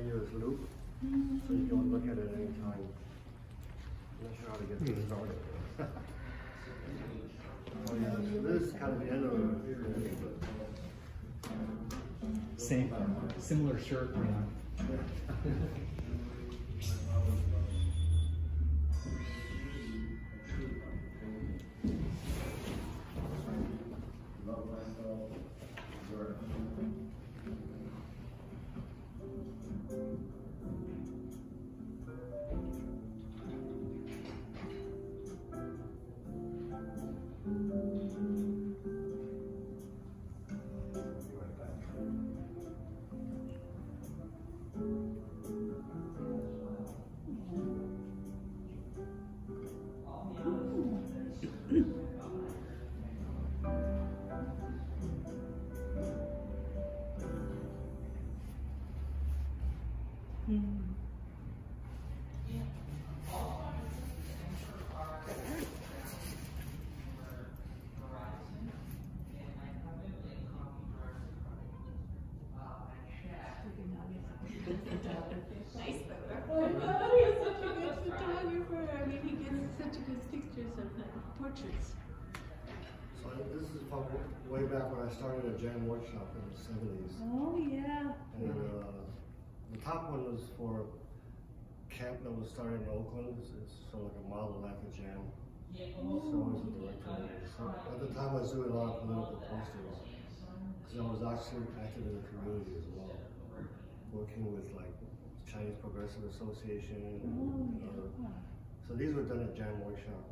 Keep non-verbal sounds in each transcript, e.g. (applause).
continuous loop, so you can look at it anytime. I'm not sure how to get this started. (laughs) Oh yeah, so this is kind of the end of it. Same, similar shirt. (laughs) うん。Yeah. Nice photo. Oh, he's such a good photographer. I mean, he gets such good pictures of portraits. So this is from way back when I started a jam workshop in the seventies. Oh, yeah. And uh, the top one was for a camp that was started in Oakland. It's, it's sort of like a model life jam. So I was the director. So at the time, I was doing a lot of political posters because I was actually active in the community as well, working with like Chinese Progressive Association Oh, other. yeah. So these were done at Jam Workshop.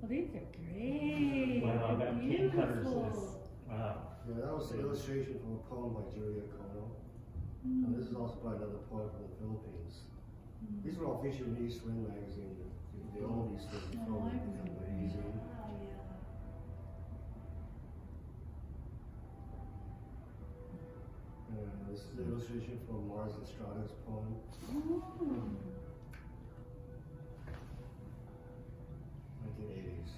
Well, these are great. Wow, that pin cutters is Beautiful. wow. Yeah, that was an illustration from a poem by Juliet Kono. Mm. And this is also by another poet from the Philippines. Mm. These were all featured in East Wind magazine, the, the old East Wind before Oh, I we became remember. the Easy. Yeah. (laughs) And this is the illustration from Mars Estrada's poem, Oh. 1980s.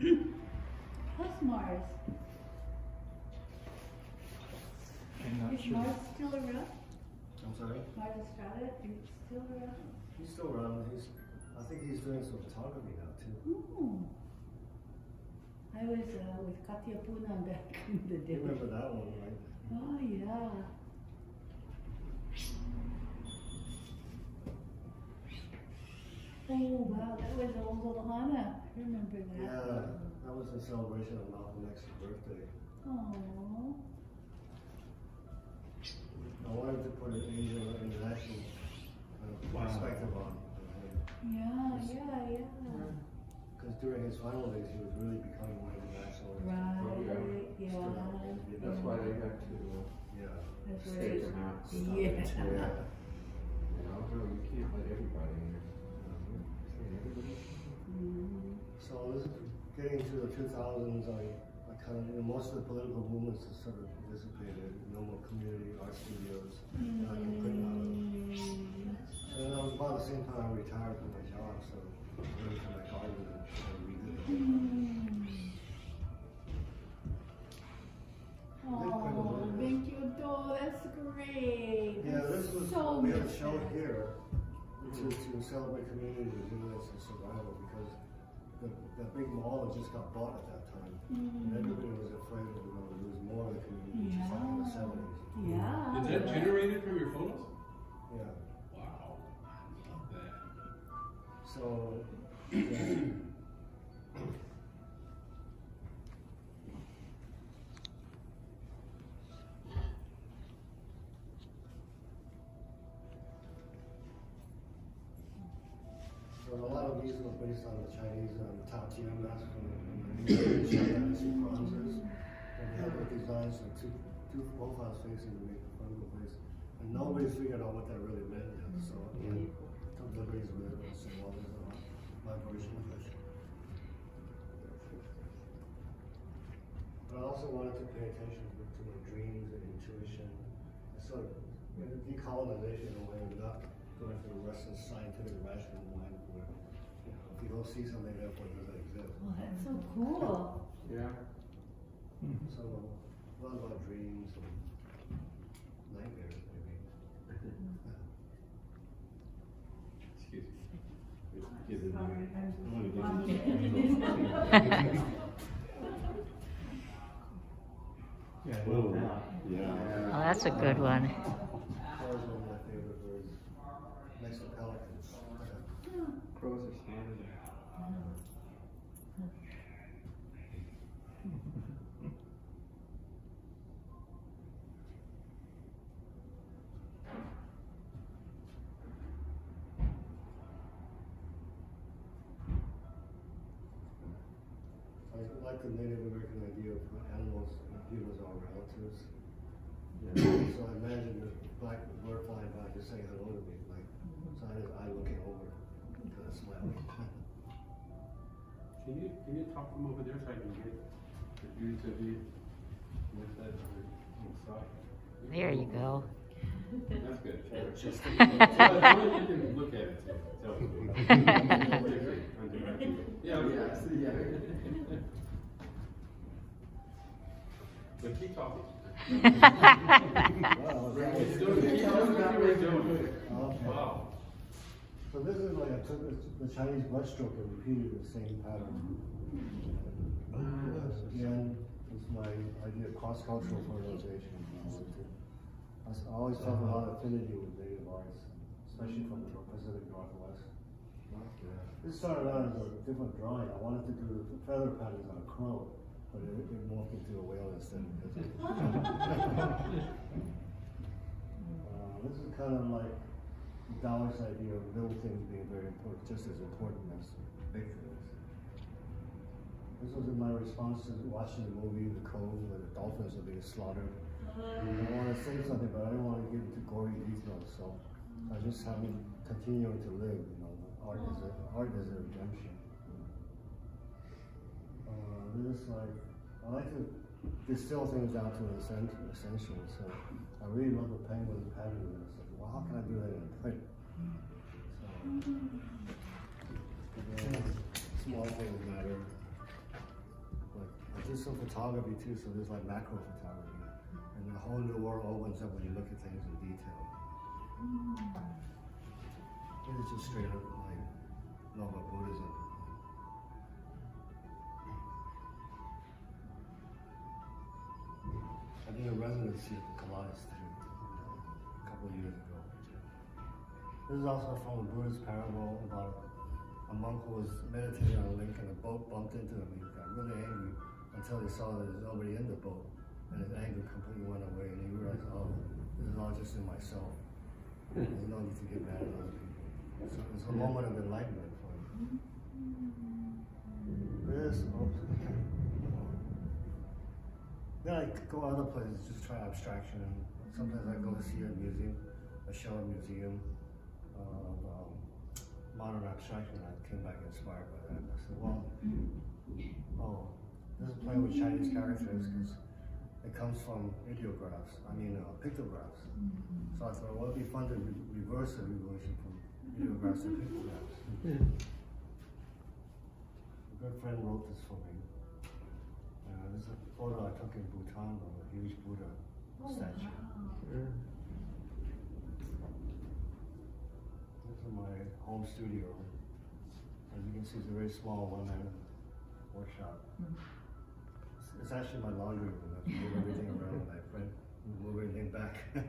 Yeah. How's Mars? I'm not Is sure. Mars still around? I'm sorry? Mars Estrada, is still around? He's still around. He's, I think he's doing some photography now too. Oh. I was uh, with Katya Puna back (laughs) in the day. You remember that one, right? Oh, yeah. Oh, wow, that was old Ohana. I remember that. Yeah, that was a celebration of Malcolm X's birthday. Oh. I wanted to put an Asian international uh, Wow. perspective on it. Yeah, yeah, yeah. Because during his final days, he was really becoming more international. Right, yeah. That's why they got to, uh, Yeah. That's Stake right. out. Yeah. Yeah. you know, so you can't let everybody in. See, everybody- Mm. So this is getting to the 2000s. I, I kind of, you know, most of the political movements have sort of dissipated. No more community art studios that I can print out of. Mm. And that was about the same time I retired from my job, so I was ready for my garden and and redid it. Mm. Oh, thank you, Dole. That's great. Yeah, this was, so we had a show here to, to celebrate community resilience and survival because the, the big mall had just got bought at that time. And Mm. everybody was afraid that we were going to lose more of the community, just like in the seventies. Yeah. Is that generated from your photos? So, yeah. So a lot of these were based on the Chinese um, taotie mask from the, bronzes. And they had the designs of two, two profiles facing to make the frontal face. And nobody's figured out what that really meant yet, so I took liberties with it and said, well, this is my version of it. But I also wanted to pay attention to, to my dreams and intuition. Sort of you know, decolonization in a way, not going for the Western scientific rational mind where you know, if you don't see something, therefore it doesn't exist. Oh, that's so cool. Yeah, hmm. So a lot about dreams and nightmares maybe. (laughs) Excuse me. Get in there. I wanna get in there. Yeah, I Whoa, love that. yeah. Oh, that's a good one. That was one of my favorite birds. Next to pelicans. Crows are standing there. I like the Native American idea of animals and humans are relatives. Yeah. So I imagine the black bird flying by just saying hello to me, like, mm-hmm. so I just eye looking over, kind of smiling. (laughs) Can you, can you talk from over there so I can get the view to the, with that, uh, inside? There you go. That's good. (laughs) Just- (laughs) I want you look at it, tell. Yeah, yeah, yeah. Keep talking. Wow. So this is like a, the Chinese breaststroke and repeated the same pattern. Again, it's my idea of cross-cultural fertilization. I always felt a lot of affinity with native arts, especially from the Pacific Northwest. This started out as a different drawing. I wanted to do the feather patterns on a crow, but it, it morphed into a whale instead. (laughs) uh, this is kind of like the Taoist idea of little things being very important, just as important as big things. This was in my response to watching the movie The Cove, where the dolphins are being slaughtered. And I want to say something, but I don't want to get into gory details, so I just have him continuing to live. You know, art is a art is a redemption. Uh, like I like to distill things down to an essen- essential. So I really love the penguin pattern. It's like, well, how can I do that in print? So, again, small things matter. Like I do some photography too, so there's like macro photography, and the whole new world opens up when you look at things in detail. It's just straight up like love of Buddhism. I did a residency at the Institute a couple of years ago. This is also from a Buddhist parable about a monk who was meditating on a lake and a boat bumped into him. He got really angry until he saw that there's nobody in the boat, and his anger completely went away, and he realized, oh, this is all just in myself. There's no need to get mad at other people. So it's a moment of enlightenment for him. Mm-hmm. This, oops. Then I go other places, just try abstraction. And sometimes I go to see a museum, a show at a museum of um, modern abstraction. And I came back inspired by that. I said, well, oh, this is playing with Chinese characters because it comes from ideographs, I mean uh, pictographs. So I thought, well, it'd be fun to re- reverse the revolution from ideographs to pictographs. (laughs) A good friend wrote this for me. Uh, this is a photo in Bhutan of a huge Buddha statue. This is my home studio. As you can see, it's a very small one-man workshop. It's, it's actually my laundry room. I have to move everything around. I print, move everything back. (laughs)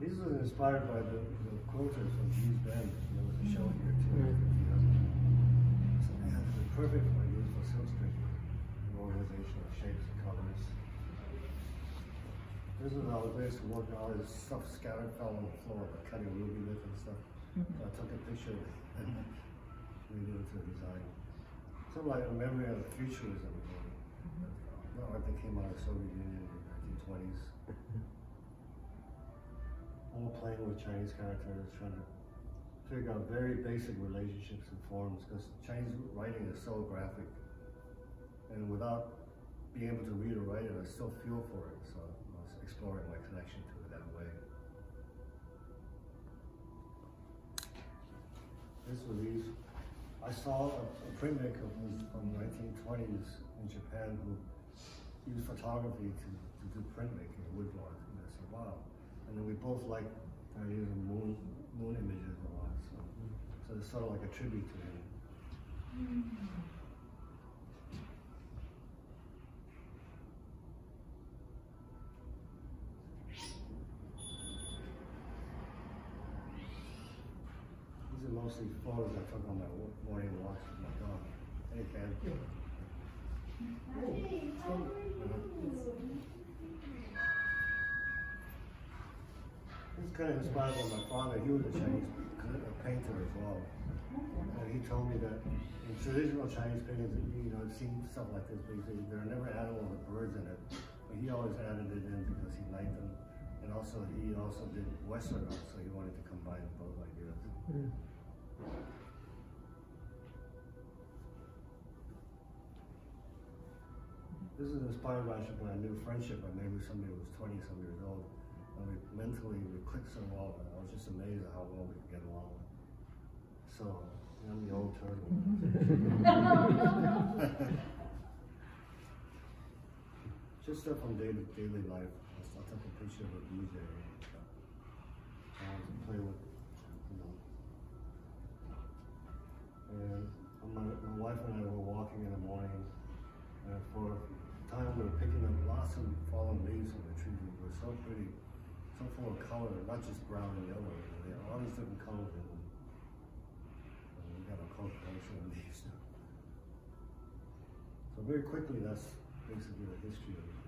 These were inspired by the, the quilters from Gee's Bend. There was a show here mm-hmm. too. So man, this is perfect for use for silkscreen. The organization of shapes and colors. This is how I used to work. All this stuff scattered fell on the floor, like cutting Rubylith and stuff. So I took a picture of it and made it into a design. Sort of like a memory of the futurism. of The art that came out of the Soviet Union in the 1920s. All playing with Chinese characters, trying to figure out very basic relationships and forms because Chinese writing is so graphic. And without being able to read or write it, I still feel for it. So I was exploring my connection to it that way. This was these. I saw a, a printmaker from the 1920s in Japan who used photography to, to do printmaking, woodblock. And I said, wow. And then we both like the idea of moon moon images a lot. So, so it's sort of like a tribute to him. Mm-hmm. These are mostly photos I took on my morning walks with my dog. Hey, Ken. This is kind of inspired by my father. He was a Chinese a painter as well. And he told me that in traditional Chinese paintings, you know, I've seen stuff like this, basically, there are never animals or birds in it. But he always added it in because he liked them. And also, he also did Western art, so he wanted to combine both ideas. This is inspired by actually by a new friendship I made with somebody who was 20 some years old. And we mentally, we clicked so well, and I was just amazed at how well we could get along. So, I'm the old turtle. (laughs) just stuff from daily, daily life. I I took a picture of a DJ. Uh, to play with, my, my wife and I were walking in the morning, and for a time we were picking up lots of fallen leaves from the trees. They were so pretty, so full of color, not just brown and yellow. They had all these different colors in them. And we got a close collection of these. So very quickly, that's basically the history of it.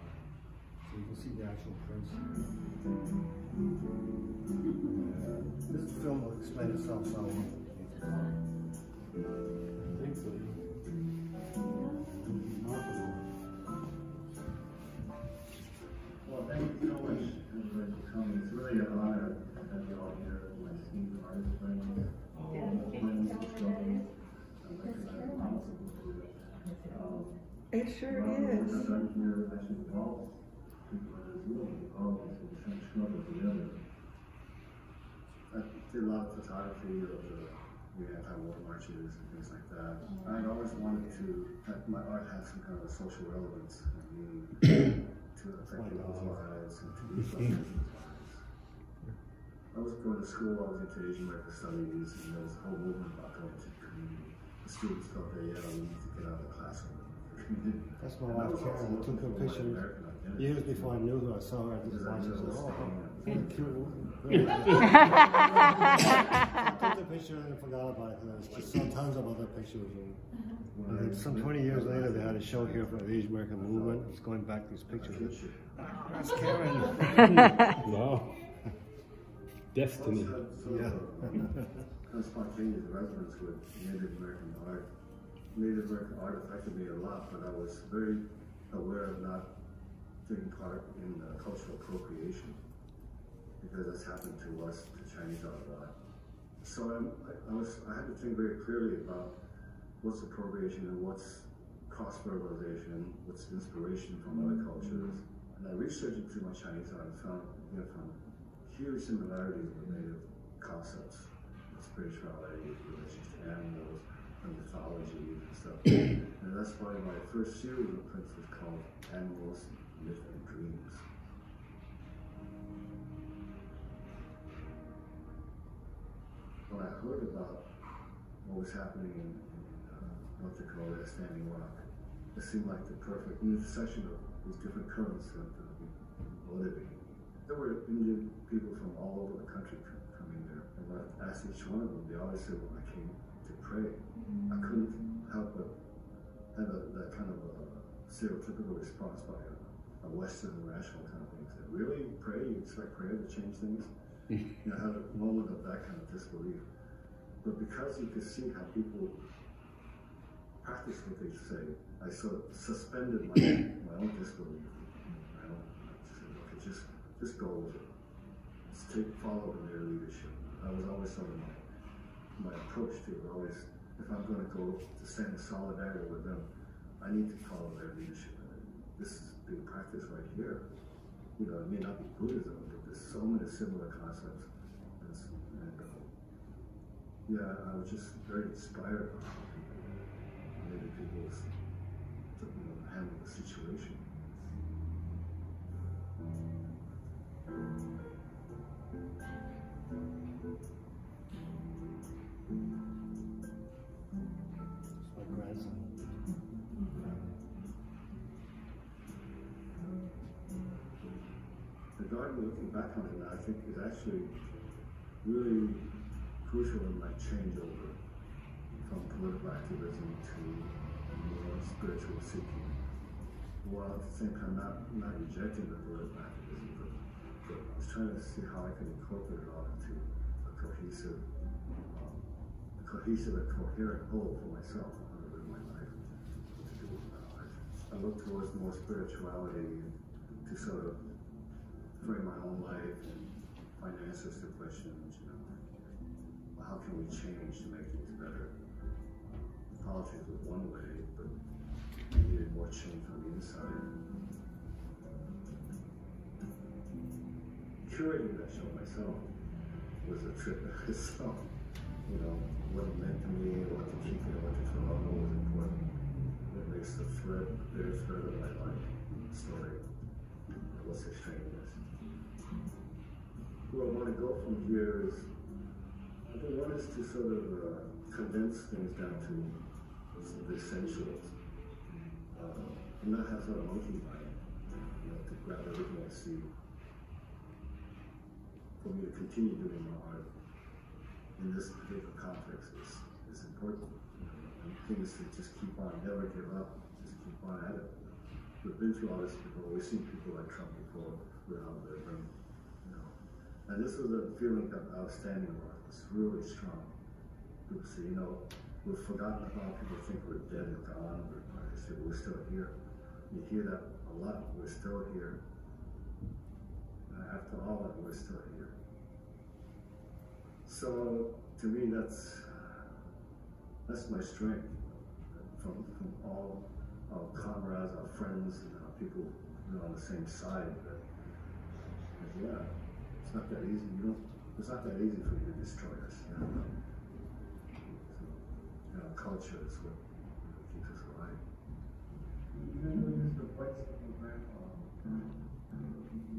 Um, so you can see the actual prints. Uh, this film will explain itself so. It. Sure is. I did a lot of photography of the, the anti-war marches and things like that. I'd always wanted to have my art have some kind of a social relevance. I mean, to affect people's lives and to something people's lives. I was going to school, I was into Asian American studies, and there was a whole movement about going to the community. The students felt that, yeah, we need to get out of the classroom. That's my wife Karen. Took her picture years before I knew her. I saw her at the watch. I said, "Oh, what a cute woman." I took the picture and forgot about it because I just saw tons of other pictures. Mm-hmm. And, and then some 20 years later, they had a show here for the Asian American movement. It's going back to these pictures. That's Karen. (laughs) Wow. Destiny. yeah. kind of spontaneous resonance with Native American art. Native American art affected me a lot, but I was very aware of not taking part in uh, cultural appropriation because that's happened to us, to Chinese art a lot. So I'm, I, I was, I had to think very clearly about what's appropriation and what's cross fertilization, what's inspiration from other cultures. And I researched into my Chinese art and found, you know, found huge similarities with native concepts, with spirituality, relations to animals, and mythology and stuff. (coughs) and that's why my first series of prints was called Animals, And Dreams. When I heard about what was happening in, in uh, North Dakota at Standing Rock, it seemed like the perfect intersection of these different currents that uh, living. There were Indian people from all over the country coming there. And I asked each one of them, they always said, when I came to pray, I couldn't help but have a, that kind of a stereotypical response by a, a Western rational kind of thing. Said, really? Pray? You expect prayer to change things? (laughs) you know, have a moment of that kind of disbelief. But because you could see how people practice what they say, I sort of suspended my, my own disbelief. I don't, I just said, okay, just, just go with it. Just take, follow in their leadership. That was always sort of my, my approach to it. Always, if I'm going to go to stand in solidarity with them, I need to follow their leadership. This is being practiced right here. You know, it may not be Buddhism, but there's so many similar concepts. And, uh, yeah, I was just very inspired by people, maybe people s- took, you know, handle the situation. Looking back on it, I think is actually really crucial in my changeover from political activism to more spiritual seeking. While at the same time not, not rejecting the political activism, but, but I was trying to see how I can incorporate it all into a cohesive, um, a cohesive and coherent whole for myself live my life. I, I look towards more spirituality and to sort of frame my own life and find answers to questions, you know. Well, how can we change to make things better? Politics was one way, but we needed more change from the inside. Curating that show myself was a trip (laughs) in itself. You know, what it meant to me, what to keep it, what to throw out, what was important. What makes the thread, the thread of my life story. What's extraneous? Where I want to go from here is, I think one is to sort of uh, condense things down to the essentials, uh, and not have sort of monkey mind, you know, to grab everything I see. For me to continue doing my art in this particular context is, is important. You know, and things to just keep on, never give up, just keep on at it. We've been through all this before. We've seen people like Trump before with how they've been, you know. And this was a feeling of outstanding work. It's really strong. People say, you know, we've forgotten about people think we're dead and gone. But I say, we're still here. You hear that a lot. We're still here. And after all that, we're still here. So to me, that's that's my strength from from all our comrades, our friends, and our people you know, on the same side. But, but yeah, it's not that easy. You don't. It's not that easy for you to destroy us. You know? so, you know, culture is what you know, keeps us alive. Even when it's the voice of the grandpa,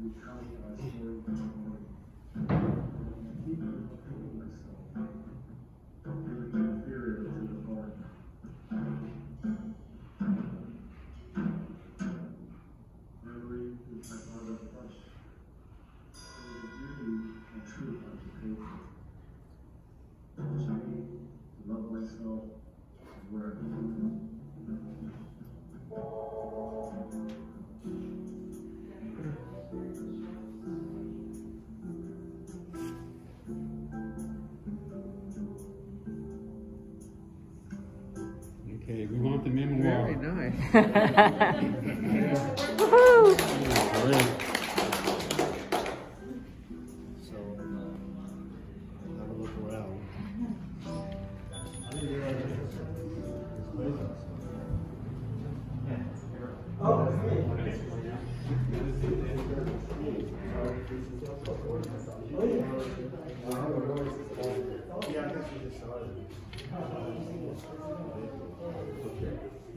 you tell me our (laughs) Uh, outside. Oh, yeah, I guess we started.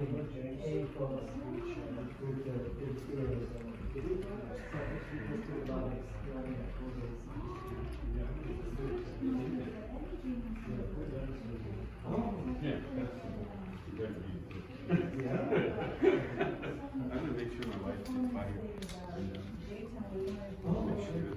helping. Yeah, (laughs) I'm going to make sure my wife is fine. Oh.